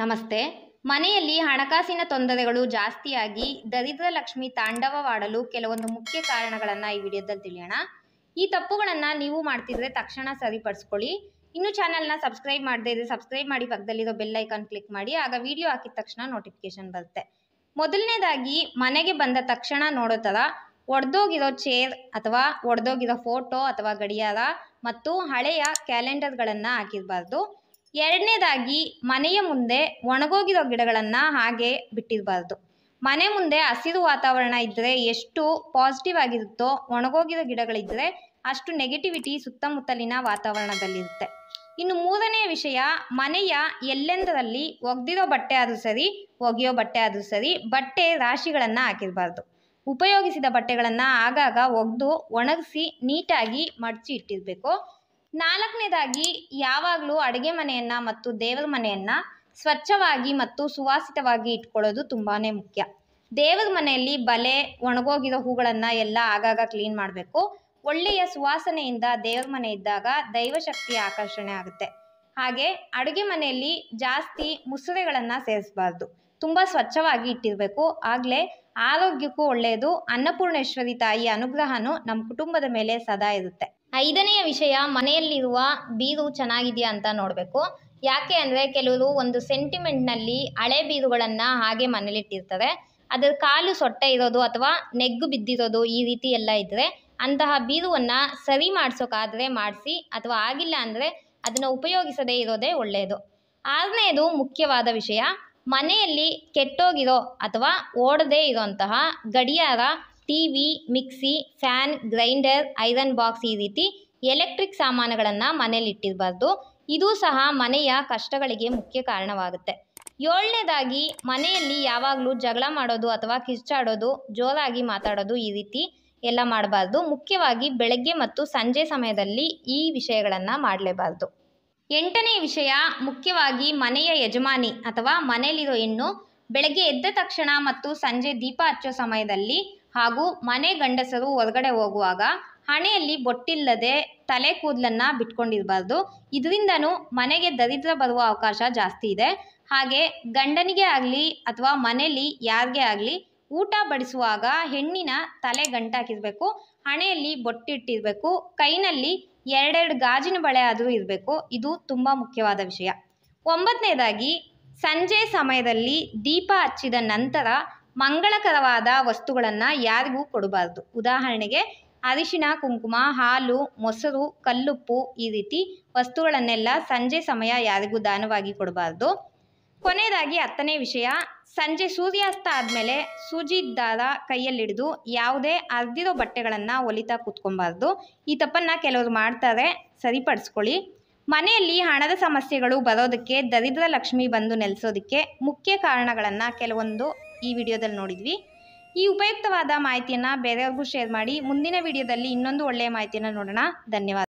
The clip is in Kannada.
ನಮಸ್ತೆ. ಮನೆಯಲ್ಲಿ ಹಣಕಾಸಿನ ತೊಂದರೆಗಳು ಜಾಸ್ತಿಯಾಗಿ ದರಿದ್ರ ಲಕ್ಷ್ಮಿ ತಾಂಡವವಾಡಲು ಕೆಲವೊಂದು ಮುಖ್ಯ ಕಾರಣಗಳನ್ನು ಈ ವಿಡಿಯೋದಲ್ಲಿ ತಿಳಿಯೋಣ. ಈ ತಪ್ಪುಗಳನ್ನು ನೀವು ಮಾಡ್ತಿದ್ರೆ ತಕ್ಷಣ ಸರಿಪಡಿಸ್ಕೊಳ್ಳಿ. ಇನ್ನು ಚಾನಲ್ನ ಸಬ್ಸ್ಕ್ರೈಬ್ ಮಾಡದೇ ಇದ್ರೆ ಸಬ್ಸ್ಕ್ರೈಬ್ ಮಾಡಿ ಪಕ್ಕದಲ್ಲಿರೋ ಬೆಲ್ ಐಕಾನ್ ಕ್ಲಿಕ್ ಮಾಡಿ, ಆಗ ವಿಡಿಯೋ ಹಾಕಿದ ತಕ್ಷಣ ನೋಟಿಫಿಕೇಶನ್ ಬರುತ್ತೆ. ಮೊದಲನೇದಾಗಿ, ಮನೆಗೆ ಬಂದ ತಕ್ಷಣ ನೋಡೋ ಥರ ಒಡೆದೋಗಿರೋ ಚೇರ್ ಅಥವಾ ಒಡೆದೋಗಿರೋ ಫೋಟೋ ಅಥವಾ ಗಡಿಯಾರ ಮತ್ತು ಹಳೆಯ ಕ್ಯಾಲೆಂಡರ್ಗಳನ್ನು ಹಾಕಿರಬಾರ್ದು. ಎರಡನೇದಾಗಿ ಮನೆಯ ಮುಂದೆ ಒಣಗೋಗಿರೋ ಗಿಡಗಳನ್ನು ಹಾಗೆ ಬಿಟ್ಟಿರಬಾರ್ದು ಮನೆ ಮುಂದೆ ಹಸಿರು ವಾತಾವರಣ ಇದ್ದರೆ ಎಷ್ಟು ಪಾಸಿಟಿವ್ ಆಗಿರುತ್ತೋ, ಒಣಗೋಗಿರೋ ಗಿಡಗಳಿದ್ದರೆ ಅಷ್ಟು ನೆಗೆಟಿವಿಟಿ ಸುತ್ತಮುತ್ತಲಿನ ವಾತಾವರಣದಲ್ಲಿರುತ್ತೆ. ಇನ್ನು ಮೂರನೆಯ ವಿಷಯ, ಮನೆಯ ಎಲ್ಲೆಂದರಲ್ಲಿ ಒಗೆದಿರೋ ಬಟ್ಟೆ ಆದರೂ ಸರಿ, ಒಗೆಯೋ ಬಟ್ಟೆ ಆದರೂ ಸರಿ, ಬಟ್ಟೆ ರಾಶಿಗಳನ್ನು ಹಾಕಿರಬಾರ್ದು ಉಪಯೋಗಿಸಿದ ಬಟ್ಟೆಗಳನ್ನು ಆಗಾಗ ಒಗೆದು ಒಣಗಿಸಿ ನೀಟಾಗಿ ಮಡಚಿ ಇಟ್ಟಿರಬೇಕು ನಾಲ್ಕನೇದಾಗಿ, ಯಾವಾಗಲೂ ಅಡುಗೆ ಮನೆಯನ್ನು ಮತ್ತು ದೇವರ ಮನೆಯನ್ನು ಸ್ವಚ್ಛವಾಗಿ ಮತ್ತು ಸುವಾಸಿತವಾಗಿ ಇಟ್ಕೊಳ್ಳೋದು ತುಂಬಾ ಮುಖ್ಯ. ದೇವರ ಮನೆಯಲ್ಲಿ ಬಲೆ, ಒಣಗೋಗಿರೋ ಹೂಗಳನ್ನು ಎಲ್ಲ ಆಗಾಗ ಕ್ಲೀನ್ ಮಾಡಬೇಕು. ಒಳ್ಳೆಯ ಸುವಾಸನೆಯಿಂದ ದೇವರ ಮನೆ ಇದ್ದಾಗ ದೈವಶಕ್ತಿಯ ಆಕರ್ಷಣೆ ಆಗುತ್ತೆ. ಹಾಗೆ ಅಡುಗೆ ಮನೆಯಲ್ಲಿ ಜಾಸ್ತಿ ಮುಸುರೆಗಳನ್ನು ಸೇರಿಸಬಾರ್ದು. ತುಂಬ ಸ್ವಚ್ಛವಾಗಿ ಇಟ್ಟಿರಬೇಕು. ಆಗಲೇ ಆರೋಗ್ಯಕ್ಕೂ ಒಳ್ಳೆಯದು ಅನ್ನಪೂರ್ಣೇಶ್ವರಿ ತಾಯಿಯ ಅನುಗ್ರಹನೂ ನಮ್ಮ ಕುಟುಂಬದ ಮೇಲೆ ಸದಾ ಇರುತ್ತೆ. ಐದನೆಯ ವಿಷಯ, ಮನೆಯಲ್ಲಿರುವ ಬೀರು ಚೆನ್ನಾಗಿದೆಯಾ ಅಂತ ನೋಡಬೇಕು. ಯಾಕೆ ಅಂದರೆ ಕೆಲವರು ಒಂದು ಸೆಂಟಿಮೆಂಟ್ನಲ್ಲಿ ಹಳೆ ಬೀರುಗಳನ್ನು ಹಾಗೆ ಮನೇಲಿಟ್ಟಿರ್ತಾರೆ. ಅದರ ಕಾಲು ಸೊಟ್ಟೆ ಇರೋದು ಅಥವಾ ನೆಗ್ಗು ಬಿದ್ದಿರೋದು ಈ ರೀತಿ ಎಲ್ಲ ಇದ್ದರೆ ಅಂತಹ ಬೀರುವನ್ನು ಸರಿ ಮಾಡಿಸೋಕ್ಕಾದರೆ ಮಾಡಿಸಿ ಅಥವಾ ಆಗಿಲ್ಲ ಅಂದರೆ ಅದನ್ನು ಉಪಯೋಗಿಸದೇ ಇರೋದೇ ಒಳ್ಳೆಯದು ಆರನೆಯದು ಮುಖ್ಯವಾದ ವಿಷಯ, ಮನೆಯಲ್ಲಿ ಕೆಟ್ಟೋಗಿರೋ ಅಥವಾ ಓಡದೇ ಇರೋಂತಹ ಗಡಿಯಾರ T V mixie, fan, grinder, iron box ಈ ರೀತಿ ಎಲೆಕ್ಟ್ರಿಕ್ ಸಾಮಾನುಗಳನ್ನು ಮನೇಲಿ ಇಟ್ಟಿರಬಾರ್ದು. ಇದು ಸಹ ಮನೆಯ ಕಷ್ಟಗಳಿಗೆ ಮುಖ್ಯ ಕಾರಣವಾಗುತ್ತೆ. ಏಳನೇದಾಗಿ ಮನೆಯಲ್ಲಿ ಯಾವಾಗಲೂ ಜಗಳ ಮಾಡೋದು ಅಥವಾ ಕಿರ್ಚಾಡೋದು, ಜೋರಾಗಿ ಮಾತಾಡೋದು ಈ ರೀತಿ ಎಲ್ಲ ಮಾಡಬಾರ್ದು. ಮುಖ್ಯವಾಗಿ ಬೆಳಗ್ಗೆ ಮತ್ತು ಸಂಜೆ ಸಮಯದಲ್ಲಿ ಈ ವಿಷಯಗಳನ್ನು ಮಾಡಲೇಬಾರ್ದು. ಎಂಟನೇ ವಿಷಯ, ಮುಖ್ಯವಾಗಿ ಮನೆಯ ಯಜಮಾನಿ ಅಥವಾ ಮನೆಯಲ್ಲಿರೋ ಹೆಣ್ಣು ಬೆಳಗ್ಗೆ ಎದ್ದ ತಕ್ಷಣ ಮತ್ತು ಸಂಜೆ ದೀಪ ಹಚ್ಚೋ ಸಮಯದಲ್ಲಿ ಹಾಗೂ ಮನೆ ಗಂಡಸರು ಹೊರಗಡೆ ಹೋಗುವಾಗ ಹಣೆಯಲ್ಲಿ ಬೊಟ್ಟಿಲ್ಲದೆ ತಲೆ ಕೂದಲನ್ನು ಬಿಟ್ಕೊಂಡಿರಬಾರ್ದು. ಇದರಿಂದನೂ ಮನೆಗೆ ದರಿದ್ರ ಬರುವ ಅವಕಾಶ ಜಾಸ್ತಿ ಇದೆ. ಹಾಗೆ ಗಂಡನಿಗೆ ಆಗಲಿ ಅಥವಾ ಮನೆಯಲ್ಲಿ ಯಾರಿಗೆ ಆಗಲಿ ಊಟ ಬಡಿಸುವಾಗ ಹೆಣ್ಣಿನ ತಲೆ ಗಂಟಾಕಿರಬೇಕು, ಹಣೆಯಲ್ಲಿ ಬೊಟ್ಟಿಟ್ಟಿರಬೇಕು, ಕೈನಲ್ಲಿ ಎರಡೆರಡು ಗಾಜಿನ ಬಳೆ ಆದರೂ ಇರಬೇಕು. ಇದು ತುಂಬ ಮುಖ್ಯವಾದ ವಿಷಯ. ಒಂಬತ್ತನೇದಾಗಿ ಸಂಜೆ ಸಮಯದಲ್ಲಿ ದೀಪ ಹಚ್ಚಿದ ನಂತರ ಮಂಗಳಕರವಾದ ವಸ್ತುಗಳನ್ನು ಯಾರಿಗೂ ಕೊಡಬಾರ್ದು. ಉದಾಹರಣೆಗೆ ಅರಿಶಿಣ, ಕುಂಕುಮ, ಹಾಲು, ಮೊಸರು, ಕಲ್ಲುಪ್ಪು ಈ ರೀತಿ ವಸ್ತುಗಳನ್ನೆಲ್ಲ ಸಂಜೆ ಸಮಯ ಯಾರಿಗೂ ದಾನವಾಗಿ ಕೊಡಬಾರ್ದು. ಕೊನೆಯದಾಗಿ ಹತ್ತನೇ ವಿಷಯ, ಸಂಜೆ ಸೂರ್ಯಾಸ್ತ ಆದಮೇಲೆ ಸೂಜಿ ದಾರ ಕೈಯಲ್ಲಿಡಿದು ಯಾವುದೇ ಅರ್ದಿರೋ ಬಟ್ಟೆಗಳನ್ನು ಒಲಿತಾ ಕೂತ್ಕೊಬಾರ್ದು. ಈ ತಪ್ಪನ್ನು ಕೆಲವರು ಮಾಡ್ತಾರೆ, ಸರಿಪಡಿಸ್ಕೊಳ್ಳಿ. ಮನೆಯಲ್ಲಿ ಹಣದ ಸಮಸ್ಯೆಗಳು ಬರೋದಕ್ಕೆ, ದರಿದ್ರ ಲಕ್ಷ್ಮಿ ಬಂದು ನೆಲೆಸೋದಕ್ಕೆ ಮುಖ್ಯ ಕಾರಣಗಳನ್ನು ಕೆಲವೊಂದು ಈ ವಿಡಿಯೋದಲ್ಲಿ ನೋಡಿದ್ವಿ. ಈ ಉಪಯುಕ್ತವಾದ ಮಾಹಿತಿಯನ್ನು ಬೇರೆಯವ್ರಿಗೂ ಶೇರ್ ಮಾಡಿ ಮುಂದಿನ ವಿಡಿಯೋದಲ್ಲಿ ಇನ್ನೊಂದು ಒಳ್ಳೆಯ ಮಾಹಿತಿಯನ್ನು ನೋಡೋಣ. ಧನ್ಯವಾದ.